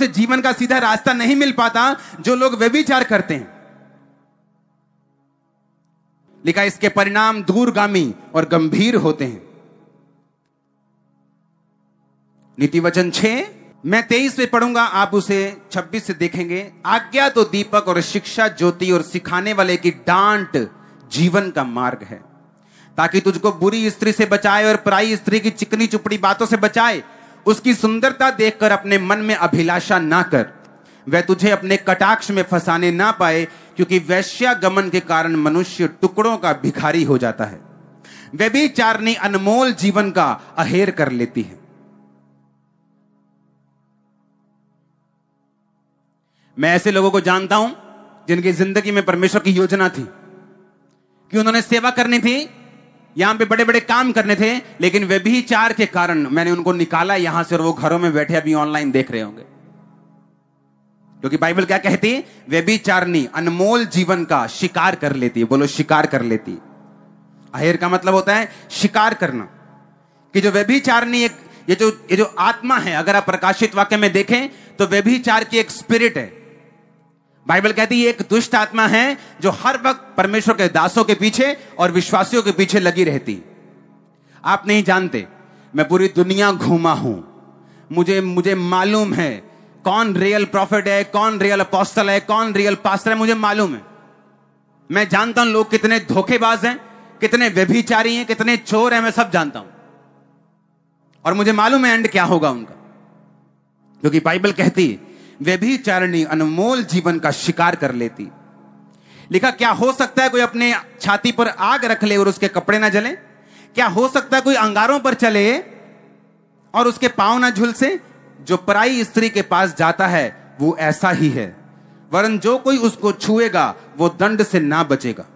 से जीवन का सीधा रास्ता नहीं मिल पाता जो लोग व्यभिचार करते हैं। लिखा इसके परिणाम दूरगामी और गंभीर होते हैं। नीति वचन छह, मैं तेईस से पढ़ूँगा, आप उसे छब्बीस से देखेंगे। आज्ञा तो दीपक और शिक्षा ज्योति और सिखाने वाले की डांट जीवन का मार्ग है। ताकि तुझको बुरी स्त्री से बचाए और पराई स्त्री की चिकनी चुपड़ी बातों से बचाए उसकी सुंदरता देखकर अपने मन में अभिलाषा ना कर। वह तुझे अपने कटाक्ष में फंसाने ना पाए, क्योंकि वैश्या गमन के कारण मनुष्य टुकड़ों का भिखारी हो जाता है। वह भी चारनी अनमोल जीवन का अहेर कर लेती है। मैं ऐसे लोगों को जानता हूँ जिनकी ज़िंदगी में परमेश्वर की योजना थी, कि उन्होंने सेवा करनी थी यहाँ पे बड़े बड़े काम करने थे, लेकिन वे भी चार के कारण मैंने उनको निकाला यहाँ से और वो घरों में बैठे अभी ऑनलाइन देख रहे होंगे। क्योंकि बाइबल क्या कहती वे भी चारनी अनमोल जीवन का शिकार कर लेती बोलो, शिकार कर लेती आहेर का मतलब होता है शिकार करना। कि जो वे भी चारनी एक, ये जो ये जो आत्मा है, अगर आप प्रकाशित वाक्य में देखें तो वे भी चार की एक स्पिरिट है। बाइबल कहती है एक दुष्ट आत्मा है जो हर वक्त परमेश्वर के दासों के पीछे और विश्वासियों के पीछे लगी रहती। आप नहीं जानते, मैं पूरी दुनिया घूमा हूँ। मुझे मुझे मालूम है कौन रियल प्रॉफिट है, कौन रियल अपोस्टल है, कौन रियल पास्टर है, मुझे मालूम है। मैं जानता हूँ लोग कितने धोखेबाज हैं, कितने व्यभिचारी हैं, कितने चोर हैं, मैं सब जानता हूँ। और मुझे मालूम है एंड क्या होगा उनका। क्योंकि बाइबल कहती है वे भी चारणी अनमोल जीवन का शिकार कर लेती। लिखा, क्या हो सकता है कोई अपने छाती पर आग रख ले और उसके कपड़े ना जले? क्या हो सकता है कोई अंगारों पर चले और उसके पाँव ना झुलसे? जो पराई स्त्री के पास जाता है, वो ऐसा ही है। वरन जो कोई उसको छुएगा, वो दंड से ना बचेगा।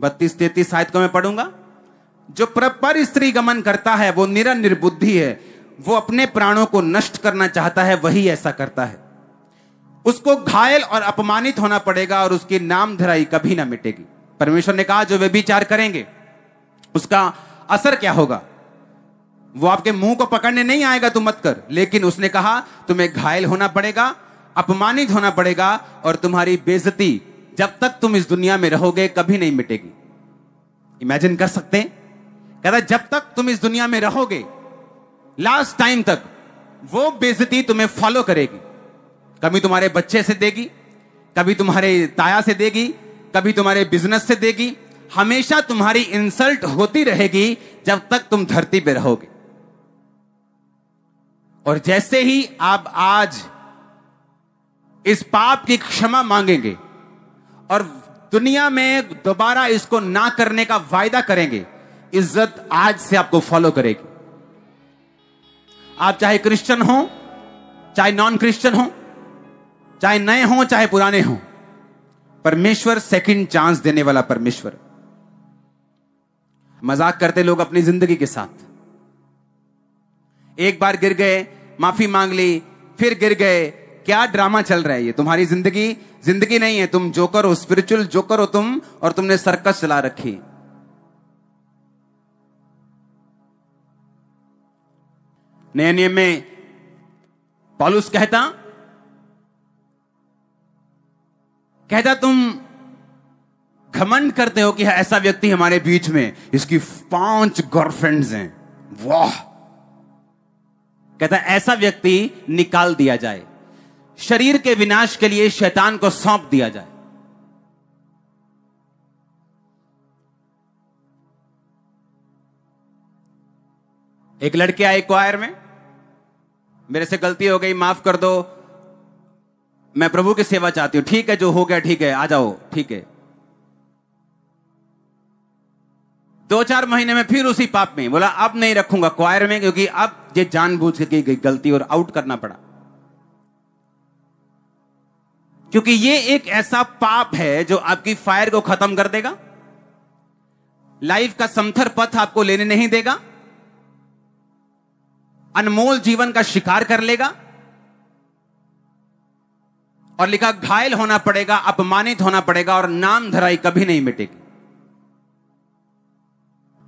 बत्तीस तैतीस साहित्य को मैं पढ़ूँगा। जो पर स्त्री गमन करता है, वो निरा निर्बुद्धि है। वो अपने प्राणों को नष्ट करना चाहता है, वही ऐसा करता है। उसको घायल और अपमानित होना पड़ेगा और उसकी नाम धराई कभी ना मिटेगी। परमेश्वर ने कहा, जो वे विचार करेंगे, उसका असर क्या होगा? वो आपके मुँह को पकड़ने नहीं आएगा, तू मत कर। लेकिन उसने कहा, तुम्हें घायल होना पड़ेगा, अपमानित होना पड़ेगा और तुम्हारी बेजती जब तक तुम इस दुनिया में रहोगे कभी नहीं मिटेगी। इमेजिन कर सकते हैं? कहता जब तक तुम इस दुनिया में रहोगे लास्ट टाइम तक, वो बेजती तुम्हें फॉलो करेगी। कभी तुम्हारे बच्चे से देगी, कभी तुम्हारे ताया से देगी, कभी तुम्हारे बिज़नेस से देगी। हमेशा तुम्हारी इंसल्ट होती रहेगी जब तक तुम धरती पे रहोगे। और जैसे ही आप आज इस पाप की क्षमा मांगेंगे और दुनिया में दोबारा इसको ना करने का वायदा करेंगे, इज़्ज़त आज से आपको फॉलो करेगी। आप चाहे क्रिश्चियन हो, चाहे नॉन क्रिश्चियन हो, चाहे नए हो, चाहे पुराने हो, परमेश्वर सेकंड चांस देने वाला परमेश्वर। मज़ाक करते लोग अपनी ज़िंदगी के साथ। एक बार गिर गए, माफ़ी मांग ली, फिर गिर गए, क्या ड्रामा चल रहा है ये? तुम्हारी ज़िंदगी ज़िंदगी नहीं है, तुम जोकर हो स्पिरिचुअल जोकर हो तुम, और तुमने सर्कस चला रखी। नए नियम में पॉलुस कहता कहता, तुम घमंड करते हो कि ऐसा व्यक्ति हमारे बीच में, इसकी पाँच गर्लफ्रेंड्स हैं। वाह! कहता, ऐसा व्यक्ति निकाल दिया जाए। शरीर के विनाश के लिए शैतान को सौंप दिया जाए। एक लड़के आए क्वायर में। मेरे से गलती हो गई, माफ़ कर दो। मैं प्रभु की सेवा चाहती हूँ। ठीक है, जो हो गया, ठीक है। आ जाओ, ठीक है। दो चार महीने में फिर उसी पाप में। बोला, अब नहीं रखूँगा क्वायर में, क्योंकि अब ये जानबूझ के की गई गलती और आउट करना पड़ा। क्योंकि ये एक ऐसा पाप है जो आपकी फायर को खत्म कर देगा। लाइफ का समथर पथ आपको लेने नहीं देगा। अनमोल जीवन का शिकार कर लेगा। और लिखा, घायल होना पड़ेगा, अपमानित होना पड़ेगा और नाम धराई कभी नहीं मिटेगी।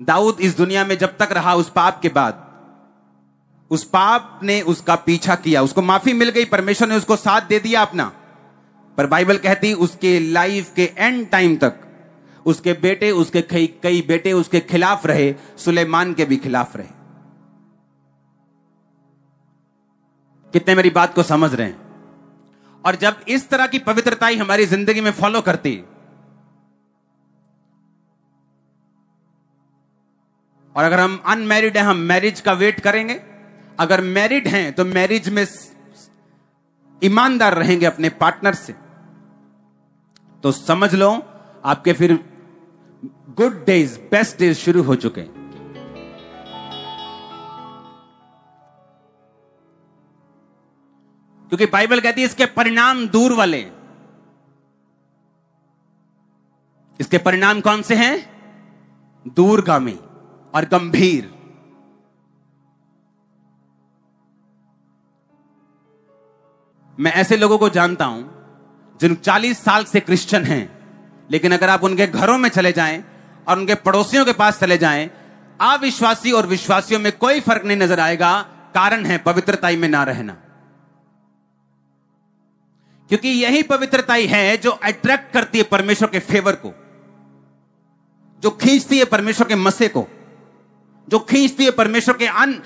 दाऊद इस दुनिया में जब तक रहा उस पाप के बाद, उस पाप ने उसका पीछा किया, उसको माफ़ी मिल गई, परमेश्वर ने उसको साथ दे दिया अपना। पर बाइबल कहती, उसके लाइफ के एंड टाइम तक उसके बेटे, उसके कई कई बेटे उसके खिलाफ रहे, सुलेमान के भी खिलाफ रहे। कितने मेरी बात को समझ रहे हैं। और जब इस तरह की पवित्रता ही हमारी ज़िंदगी में फॉलो करती, और अगर हम अनमैरिड हैं, हम मैरिज का वेट करेंगे। अगर मैरिड हैं तो मैरिज में ईमानदार रहेंगे अपने पार्टनर से। तो समझ लो, आपके फिर गुड डेज़, बेस्ट डेज़ शुरू हो चुके हैं। क्योंकि बाइबल कहती है, इसके परिणाम दूर वाले इसके परिणाम कौन से हैं? दूरगामी और गंभीर। मैं ऐसे लोगों को जानता हूँ, जिन 40 साल से क्रिश्चियन हैं, लेकिन अगर आप उनके घरों में चले जाएँ और उनके पड़ोसियों के पास चले जाएँ, अविश्वासी और विश्वासियों में कोई फ़र्क नहीं नज़र आएगा, कारण है पवित्रताई में ना रहना। क्योंकि यही पवित्रताई है जो अट्रैक्ट करती है परमेश्वर के फेवर को, जो खींचती है परमेश्वर के मसे को, जो खींचती है परमेश्वर के अन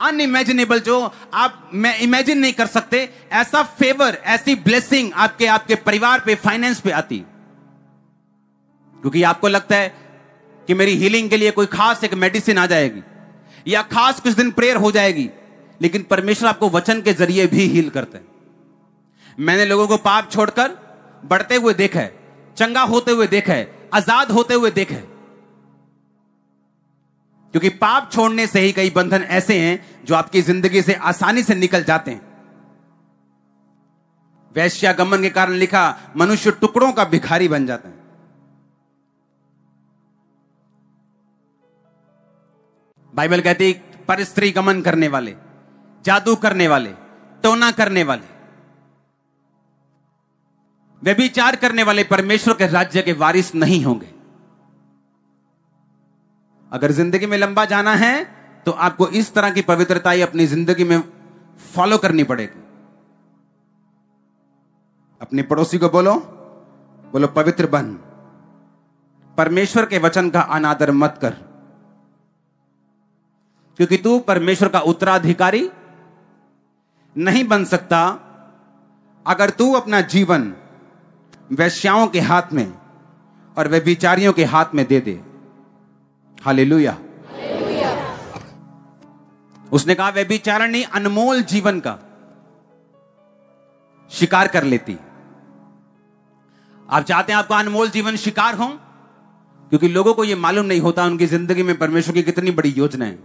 अनइमेजिनेबल जो आप मैं इमेजिन नहीं कर सकते, ऐसा फेवर ऐसी ब्लेसिंग आपके आपके परिवार पे फाइनेंस पे आती क्योंकि आपको लगता है कि मेरी हीलिंग के लिए कोई खास एक मेडिसिन आ जाएगी, या खास कुछ दिन प्रेयर हो जाएगी, लेकिन परमेश्वर आपको वचन के ज़रिए भी हील करते हैं। मैंने लोगों को पाप छोड़कर बढ़ते हुए देखा है, चंगा होते हुए देखा है, आज़ाद होते हुए देखा है। क्योंकि पाप छोड़ने से ही कई बंधन ऐसे हैं जो आपकी ज़िंदगी से आसानी से निकल जाते हैं। वैश्यागमन के कारण लिखा, मनुष्य टुकड़ों का भिखारी बन जाता है। बाइबल कहती पर स्त्री गमन करने वाले, जादू करने वाले, टोना करने वाले। व्यभिचार करने वाले परमेश्वर के राज्य के वारिस नहीं होंगे। अगर ज़िंदगी में लंबा जाना है तो आपको इस तरह की पवित्रता ही अपनी ज़िंदगी में फॉलो करनी पड़ेगी। अपने पड़ोसी को बोलो बोलो, पवित्र बन। परमेश्वर के वचन का अनादर मत कर। क्योंकि तू परमेश्वर का उत्तराधिकारी नहीं बन सकता। अगर तू अपना जीवन वैश्याओं के हाथ में और वे विचारियों के हाथ में दे दे। हालेलुया। उसने कहा, वे विचारणी अनमोल जीवन का शिकार कर लेती आप चाहते हैं आपका अनमोल जीवन शिकार हो? क्योंकि लोगों को यह मालूम नहीं होता उनकी ज़िंदगी में परमेश्वर की कितनी बड़ी योजना है।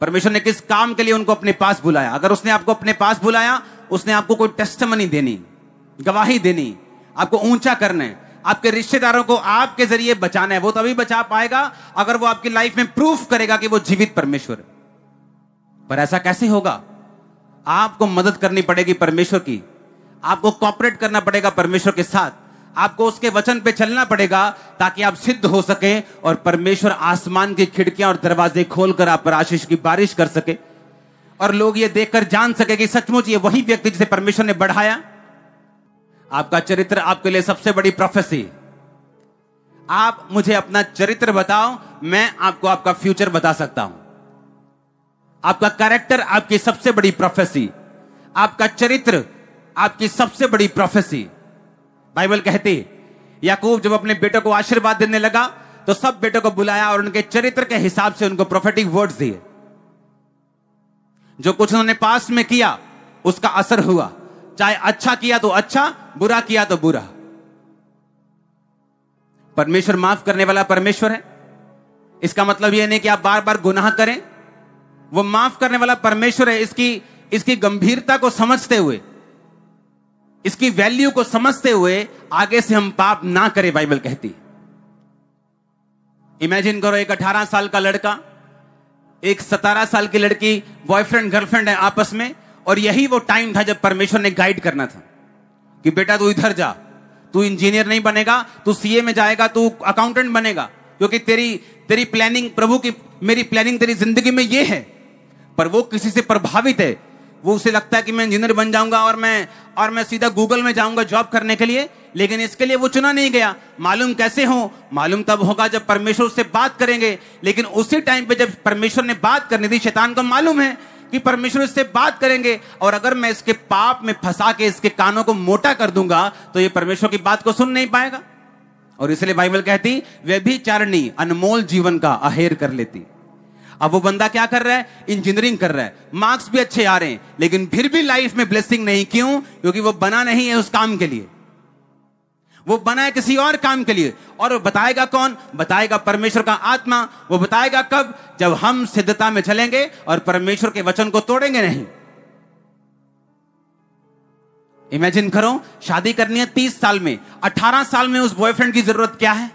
परमेश्वर ने किस काम के लिए उनको अपने पास बुलाया? अगर उसने आपको अपने पास बुलाया, उसने आपको कोई टेस्टमनी देनी। गवाही देनी, आपको ऊँचा करना है। आपके रिश्तेदारों को आपके ज़रिए बचाना है, वो तभी बचा पाएगा अगर वो आपकी लाइफ में प्रूफ करेगा कि वो जीवित परमेश्वर पर ऐसा कैसे होगा? आपको मदद करनी पड़ेगी परमेश्वर की। आपको कॉपरेट करना पड़ेगा परमेश्वर के साथ। आपको उसके वचन पे चलना पड़ेगा ताकि आप सिद्ध हो सके और परमेश्वर आसमान की खिड़कियाँ और दरवाजे खोलकर आप पर आशीष की बारिश कर सके। और लोग ये देखकर जान सके कि सचमुच ये वही व्यक्ति जिसे परमेश्वर ने बढ़ाया आपका चरित्र आपके लिए सबसे बड़ी प्रोफेसी आप मुझे अपना चरित्र बताओ, मैं आपको आपका फ्यूचर बता सकता हूँ. आपका कैरेक्टर आपकी सबसे बड़ी प्रोफेसी आपका चरित्र आपकी सबसे बड़ी प्रोफेसी बाइबल कहती, याकूब जब अपने बेटों को आशीर्वाद देने लगा तो सब बेटों को बुलाया और उनके चरित्र के हिसाब से उनको प्रोफेटिक वर्ड्स दिए. जो कुछ उन्होंने पास में किया, उसका असर हुआ. चाहे अच्छा किया तो अच्छा बुरा किया तो बुरा। परमेश्वर माफ़ करने वाला परमेश्वर है। इसका मतलब यह नहीं कि आप बार बार गुनाह करें। वो माफ़ करने वाला परमेश्वर है इसकी इसकी गंभीरता को समझते हुए। इसकी वैल्यू को समझते हुए आगे से हम पाप ना करें, बाइबल कहती इमेजिन करो एक 18 साल का लड़का, एक 17 साल की लड़की, बॉयफ्रेंड, गर्लफ्रेंड है आपस में और यही वो टाइम था जब परमेश्वर ने गाइड करना था कि बेटा तू इधर जा, तू इंजीनियर नहीं बनेगा, तू सीए में जाएगा, तू अकाउंटेंट बनेगा, क्योंकि तेरी तेरी प्लानिंग प्रभु की, मेरी प्लानिंग तेरी ज़िंदगी में ये है। पर वो किसी से प्रभावित है। वो उसे लगता है कि मैं इंजीनियर बन जाऊँगा और मैं और मैं सीधा गूगल में जाऊँगा जॉब करने के लिए, लेकिन इसके लिए वो चुना नहीं गया। मालूम कैसे हो? मालूम तब होगा जब परमेश्वर उससे बात करेंगे। लेकिन उसी टाइम पे जब परमेश्वर ने बात करनी थी शैतान को मालूम है कि परमेश्वर इससे बात करेंगे और अगर मैं इसके पाप में फंसा के इसके कानों को मोटा कर दूँगा तो ये परमेश्वर की बात को सुन नहीं पाएगा। और इसलिए बाइबल कहती वे भी चारणी अनमोल जीवन का अहेर कर लेती। अब वो बंदा क्या कर रहा है? इंजीनियरिंग कर रहा है। मार्क्स भी अच्छे आ रहे हैं, लेकिन फिर भी लाइफ में ब्लेसिंग नहीं। क्यों? क्योंकि वो बना नहीं है उस काम के लिए। वो बना है किसी और काम के लिए। और वो बताएगा कौन? बताएगा परमेश्वर का आत्मा। वो बताएगा कब? जब हम सिद्धता में चलेंगे और परमेश्वर के वचन को तोड़ेंगे नहीं। इमेजिन करो, शादी करनी है तीस साल में। अठारह साल में उस बॉयफ्रेंड की ज़रूरत क्या है?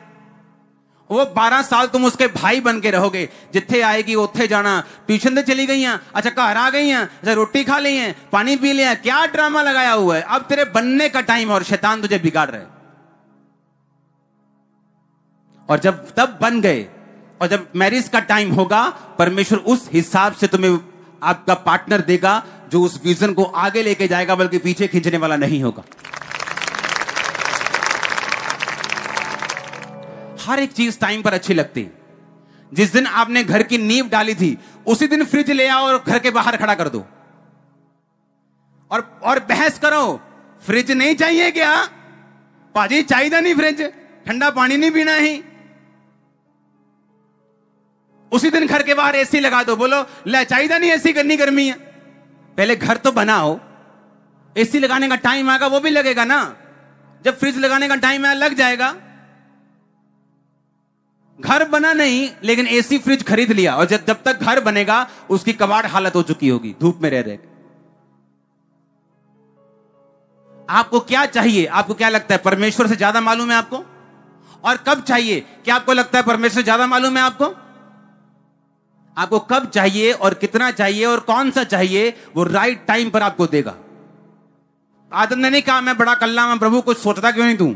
वो बारह साल तुम उसके भाई बन के रहोगे। जिथे आएगी, उथे जाना। ट्यूशन से चली गई हैं। अच्छा घर आ गई हैं। अच्छा रोटी खा ली है, पानी पी लिया क्या ड्रामा लगाया हुआ है? अब तेरे बनने का टाइम और शैतान तुझे बिगाड़ रहे और जब, तब बन गए। और जब मैरिज का टाइम होगा, परमेश्वर उस हिसाब से तुम्हें आपका पार्टनर देगा, जो उस विजन को आगे लेके जाएगा, बल्कि पीछे खींचने वाला नहीं होगा। हर एक चीज़ टाइम पर अच्छी लगती है। जिस दिन आपने घर की नींव डाली थी, उसी दिन फ्रिज ले आओ और घर के बाहर खड़ा कर दो। और और बहस करो फ्रिज नहीं चाहिए क्या? पाजी, चाहिए नहीं फ्रिज ठंडा पानी नहीं पीना ही। उसी दिन घर के बाहर एसी लगा दो, बोलो, ले चाहिए नहीं एसी करनी, गर्मी है। पहले घर तो बनाओ। एसी लगाने का टाइम आएगा, वो भी लगेगा ना। जब फ्रिज लगाने का टाइम आया, लग जाएगा। घर बना नहीं, लेकिन एसी फ्रिज खरीद लिया, और जब जब तक घर बनेगा, उसकी कबाड़ हालत हो चुकी होगी, धूप में रह, रहे आपको क्या चाहिए? आपको क्या लगता है, परमेश्वर से ज़्यादा मालूम है आपको? और कब चाहिए? क्या आपको लगता है, परमेश्वर ज़्यादा मालूम है आपको? आपको कब चाहिए और कितना चाहिए और कौन सा चाहिए, वो राइट टाइम पर आपको देगा। आदम ने नहीं कहा, मैं बड़ा कल्ला, मैं प्रभु, कुछ सोचता क्यों नहीं तू?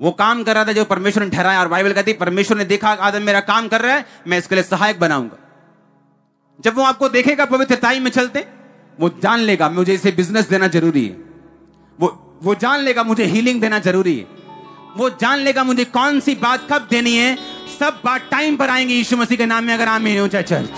वो काम कर रहा था जो परमेश्वर ने ठहराया, और बाइबल कहती, परमेश्वर ने देखा, आदम मेरा काम कर रहा है, मैं इसके लिए सहायक बनाऊँगा। जब वो आपको देखेगा पवित्रताई में चलते, वो जान लेगा, मुझे इसे बिज़नेस देना ज़रूरी है। वो वो जान लेगा, मुझे हीलिंग देना ज़रूरी है। वो जान लेगा, मुझे कौन सी बात कब देनी है सब बात टाइम पर आएँगे यीशु मसीह के नाम में, अगर आमीन हो चाहे चर्च